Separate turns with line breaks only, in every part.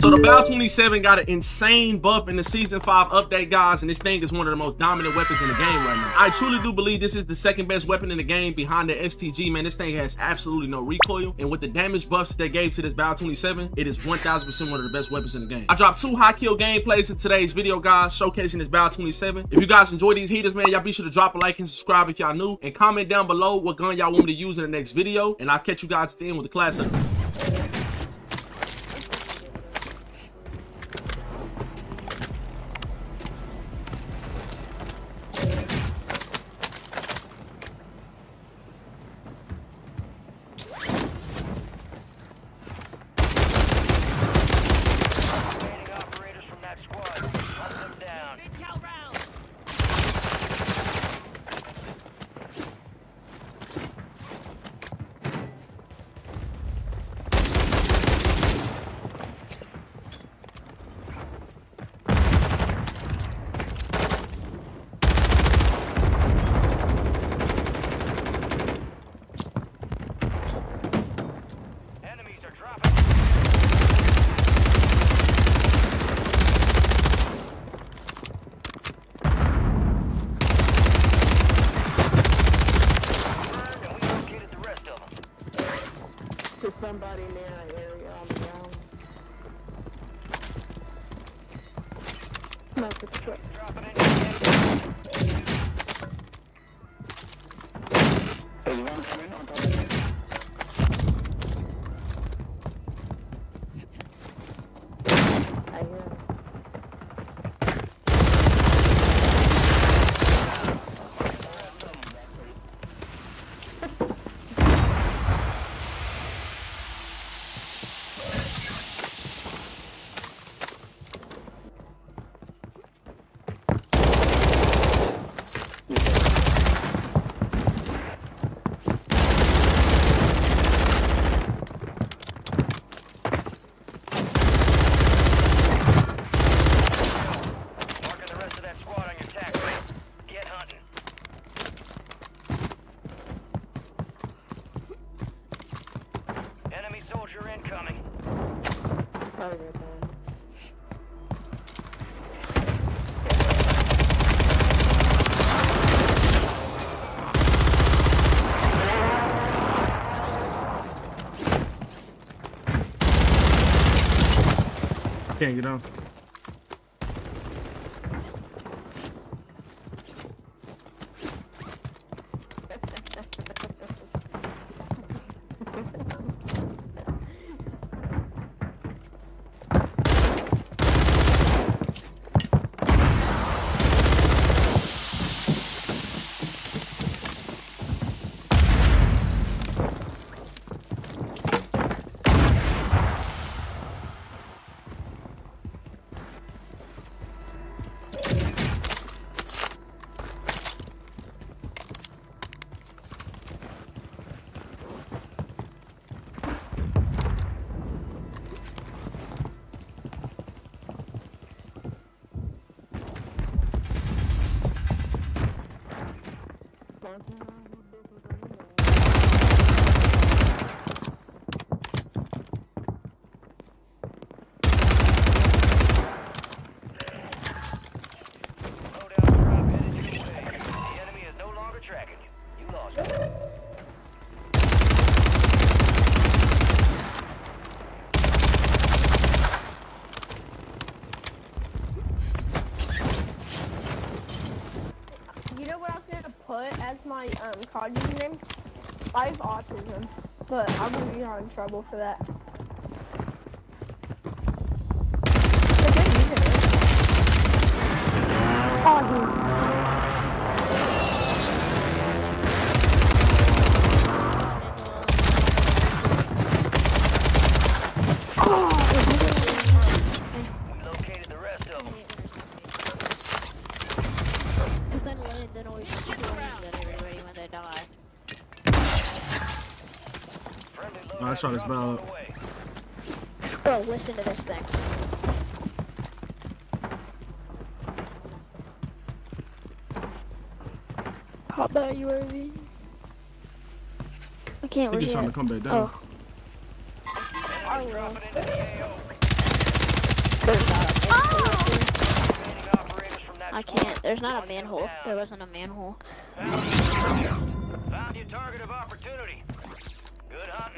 So the Bal 27 got an insane buff in the Season 5 update, guys, and this thing is one of the most dominant weapons in the game right now. I truly do believe this is the second best weapon in the game behind the STG, man. This thing has absolutely no recoil, and with the damage buffs that they gave to this Bal 27, it is 1000% one of the best weapons in the game. I dropped two high kill gameplays in today's video, guys, showcasing this Bal 27. If you guys enjoy these heaters, man, y'all be sure to drop a like and subscribe if y'all new, and comment down below what gun y'all want me to use in the next video, and I'll catch you guys at the end with the class up. Can't get on.
You.
Know what I was gonna put as my um username? I have autism, but I'm gonna be in trouble for that.
restaurant
is about.
Bro, listen to this thing.
Hop that UAV. I can't.
I
think
he's trying to come back down.
Oh.
Oh. oh.
I can't. There's not a manhole. There wasn't a manhole.
Found your target of opportunity.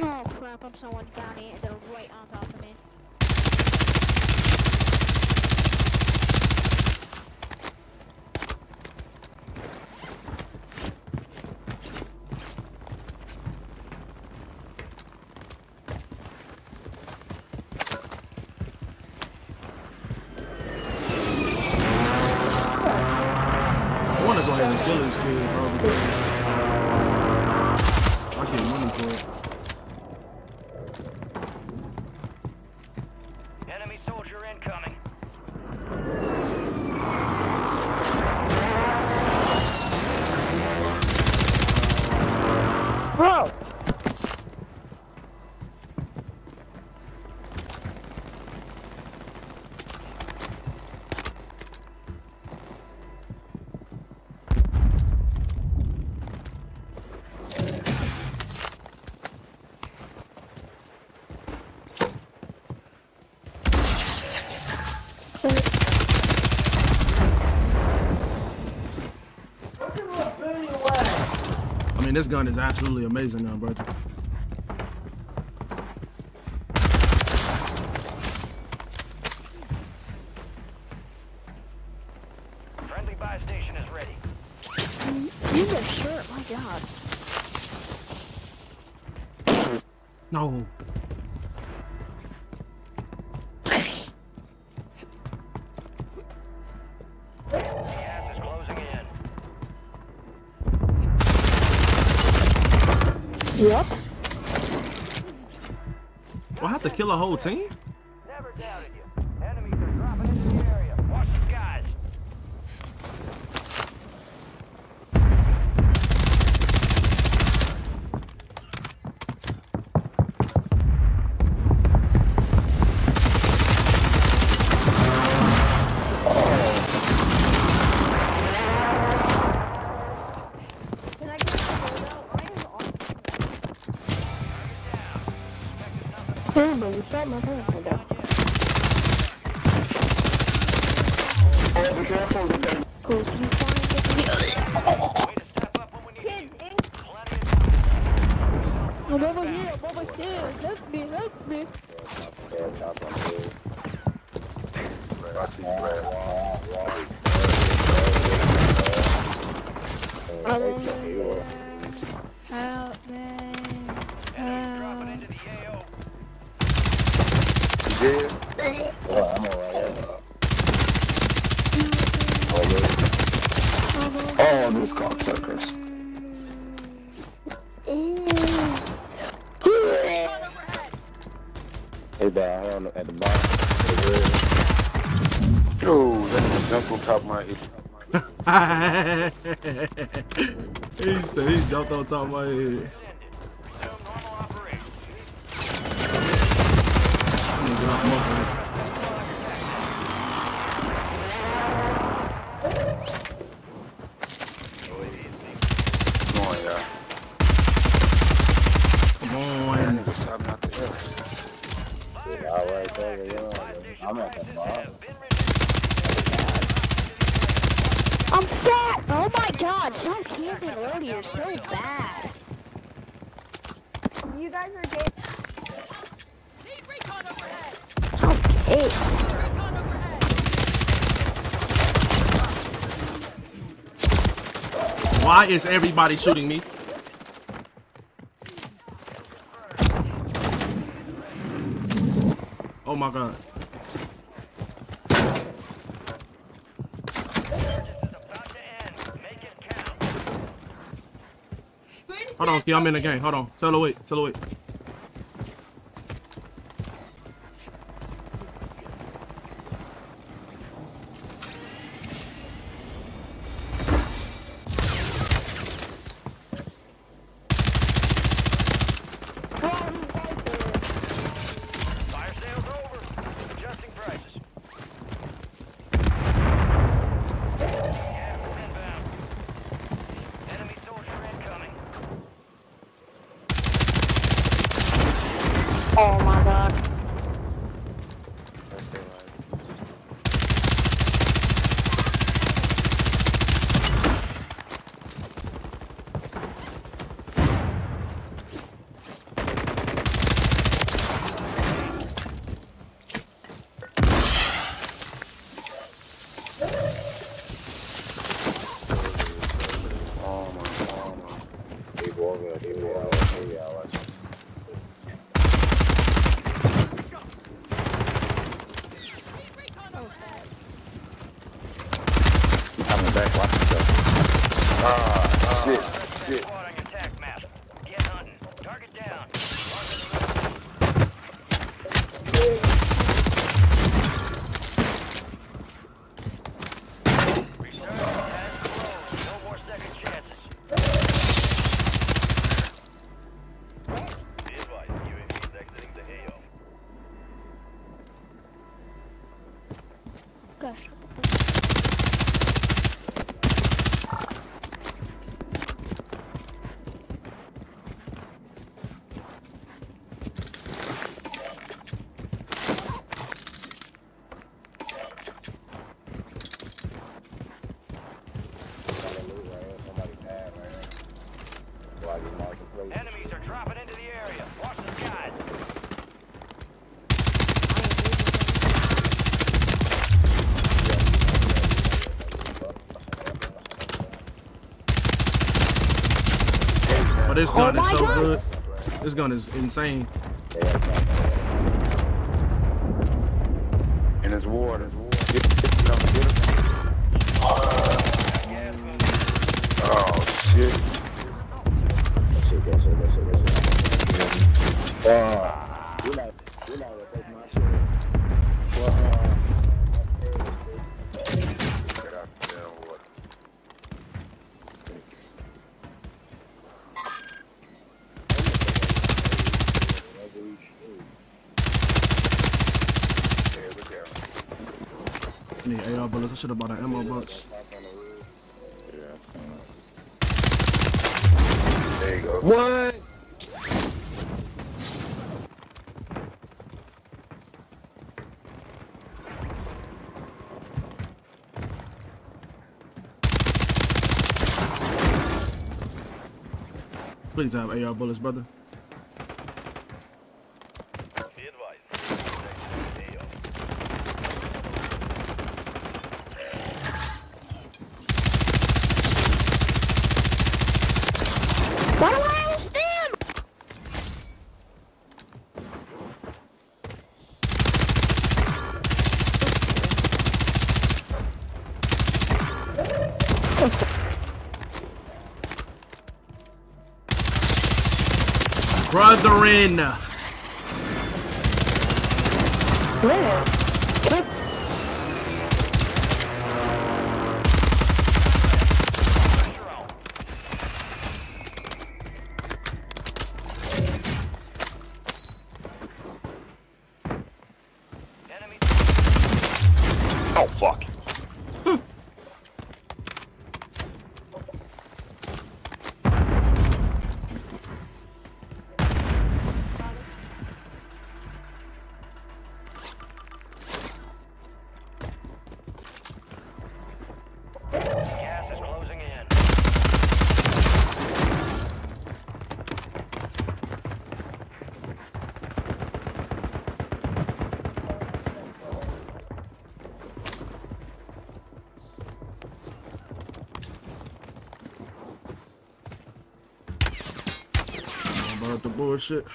Oh crap, I'm someone down here, they're right on top of me.
Bro! this gun is absolutely amazing now, brother.
Yep.
Well, I have to kill a whole team?
Never doubted
top of my head.
he said he jumped on top of my head.
bad.
You guys are gay.
Need recon overhead. Okay. Recon overhead.
Why is everybody shooting me? Oh my god. Hold on, see, I'm in the game. Hold on. Tell her wait. Tell her wait.
Oh my.
This gun
Oh
is so
God.
good. This gun is insane.
Get, get, get him. Get him. Oh shit.
That's it, that's it, that's it, that's it. Uh,
should have bought an ammo box.
Yeah, I seen it. There you go. What?
Please have AR bullets, brother.
Be advised. UAV is exiting the AO.
Why do I understand?
Brethren.
Where?
Bullshit.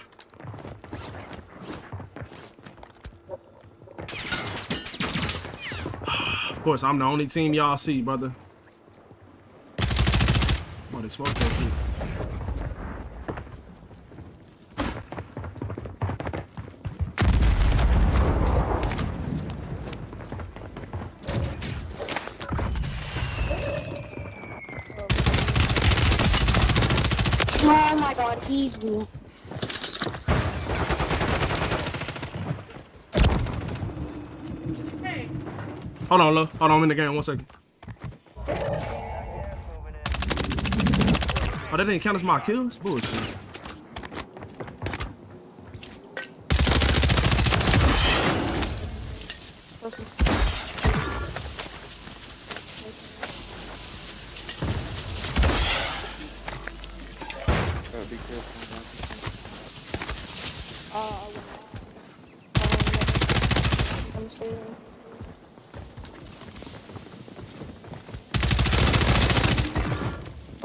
Of course, I'm the only team y'all see, brother. What they smoke that shit.
Oh my god, he's blue.
Hold on, look. Hold on, I'm in the game. One second. Oh, that didn't count as my kills? Bullshit.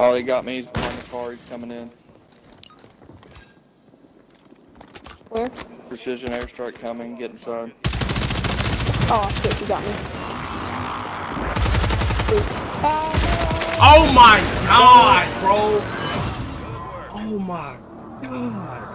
Oh, he got me. He's behind the car. He's coming in.
Where?
Precision airstrike coming. Get inside.
Oh, shit. He got me. Oh,
my God, bro. Oh, my God.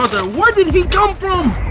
father, where did he come from?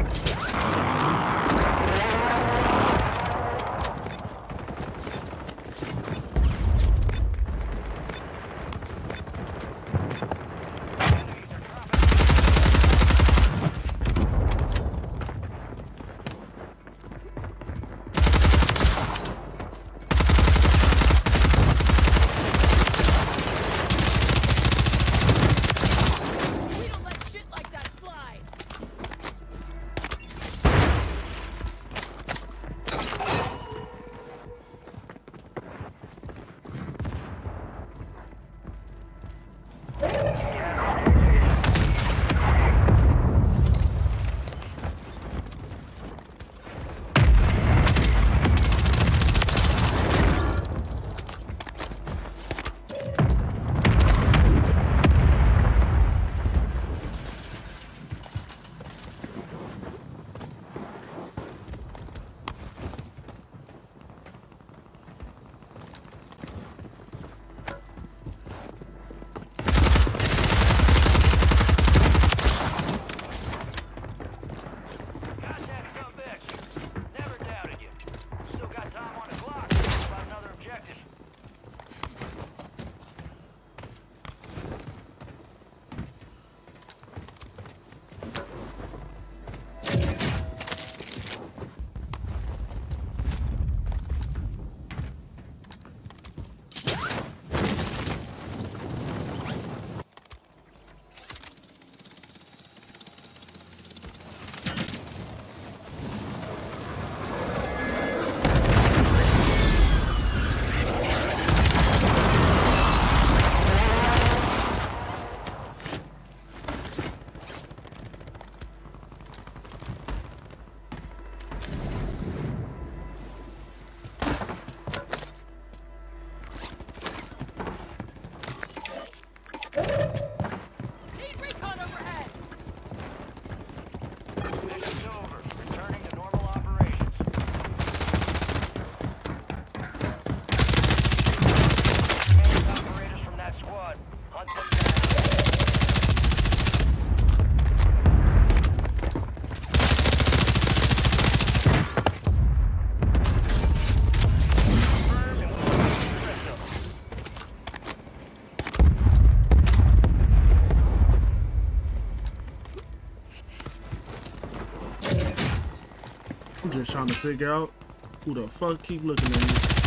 Trying to figure out who the fuck keep looking at me.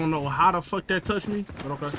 I
don't know how the fuck that touched me, but okay.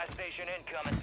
Buy station incoming.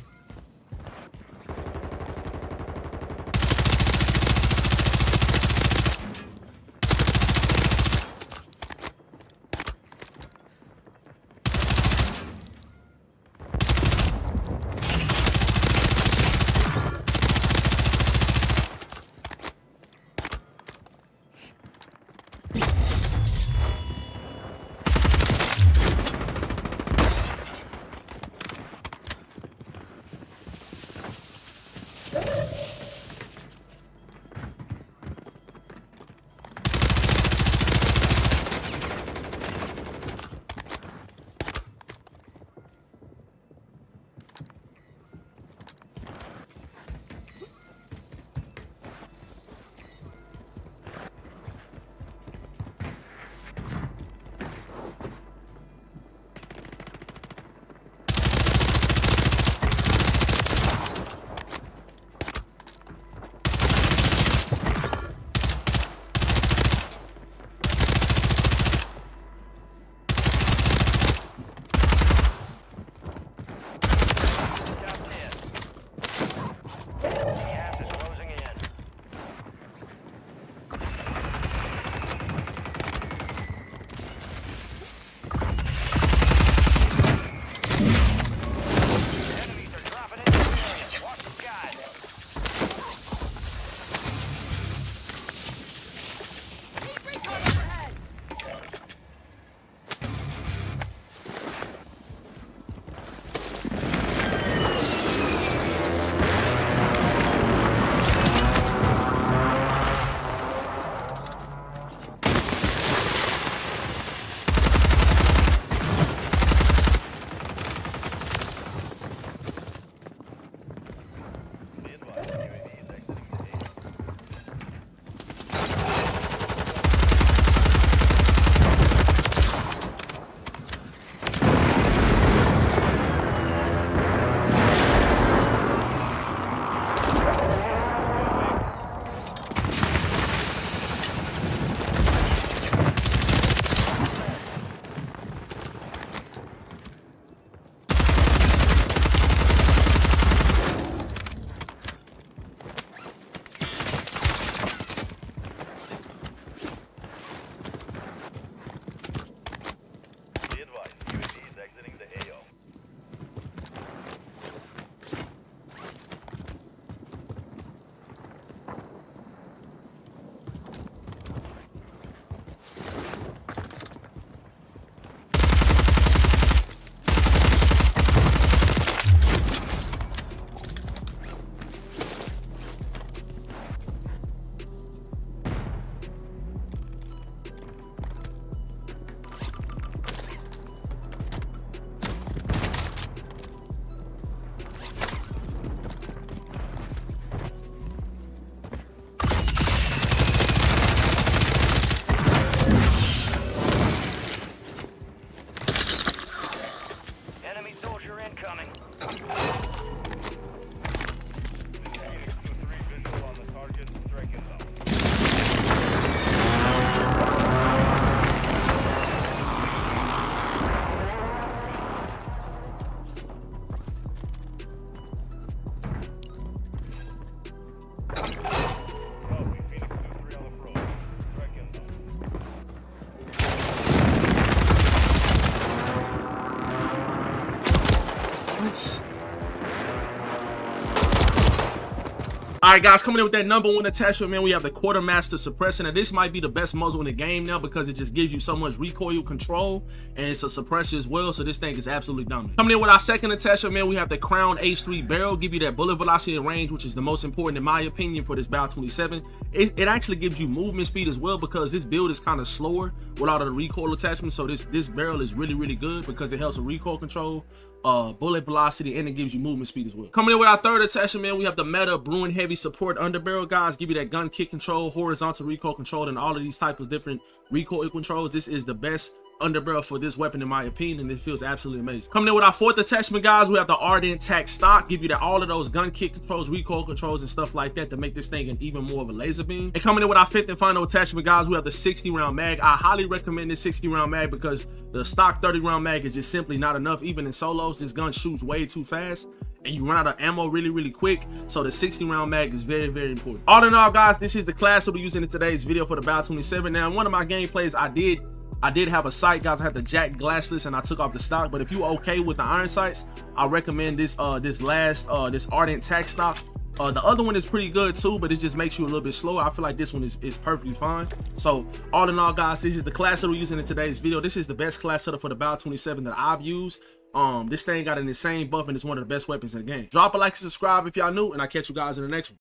Right, guys, coming in with that number one attachment, man, we have the Quartermaster Suppressor. Now, this might be the best muzzle in the game now because it just gives you so much recoil control, and it's a suppressor as well, so this thing is absolutely dominant. Coming in with our second attachment, man, we have the Crown H3 barrel, give you that bullet velocity and range, which is the most important in my opinion for this Bal 27. It, it actually gives you movement speed as well because this build is kind of slower with all of the recoil attachments, so this, this barrel is really, really good because it helps with recoil control, uh, bullet velocity, and it gives you movement speed as well. Coming in with our third attachment, man, we have the Meta Bruen Heavy Support Underbarrel, guys. Give you that gun kick control, horizontal recoil control, and all of these types of different recoil controls. This is the best underbarrel for this weapon in my opinion it feels absolutely amazing. Coming in with our fourth attachment guys we have the ardent tac stock. Give you that all of those gun kick controls recoil controls and stuff like that to make this thing an even more of a laser beam. And coming in with our fifth and final attachment guys we have the 60 round mag. I highly recommend this 60 round mag because the stock 30 round mag is just simply not enough. Even in solos this gun shoots way too fast and you run out of ammo really really quick. So the 60 round mag is very very important. All in all guys this is the class that we're using in today's video for the Bal 27 now in one of my gameplays i did I did have a sight, guys. I had the JAK glassless and I took off the stock. But if you're okay with the iron sights, I recommend this uh this last uh this Ardent Tac stock. Uh, the other one is pretty good too, but it just makes you a little bit slower. I feel like this one is, is perfectly fine. So all in all, guys, this is the class that we're using in today's video. This is the best class setup for the Bal 27 that I've used. Um, this thing got an insane buff and it's one of the best weapons in the game. Drop a like and subscribe if y'all new, and I'll catch you guys in the next one.